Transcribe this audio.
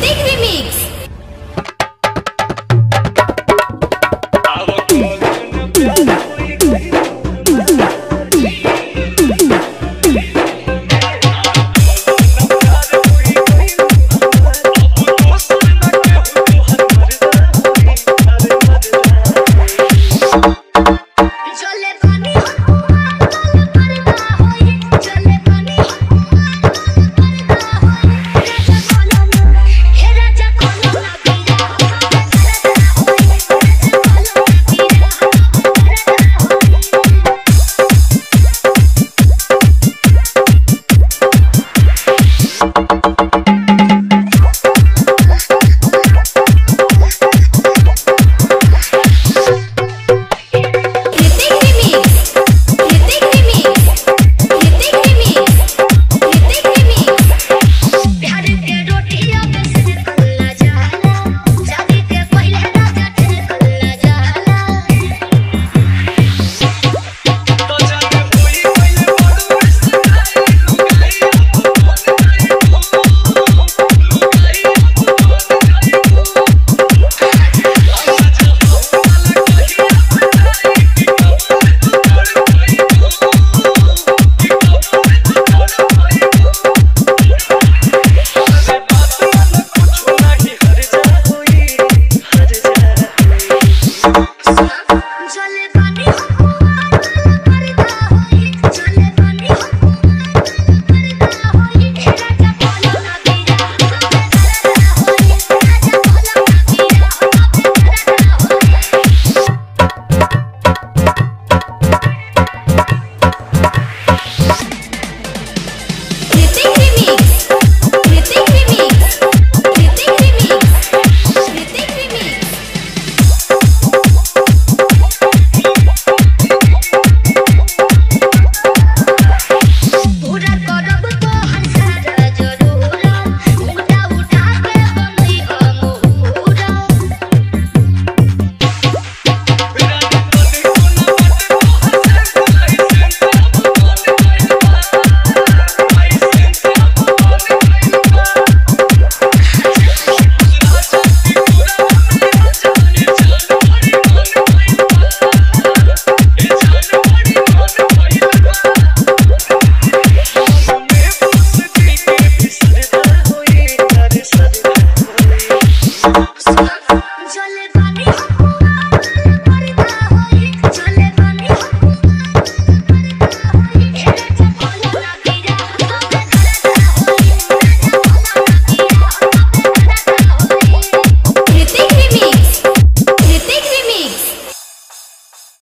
Big Remix.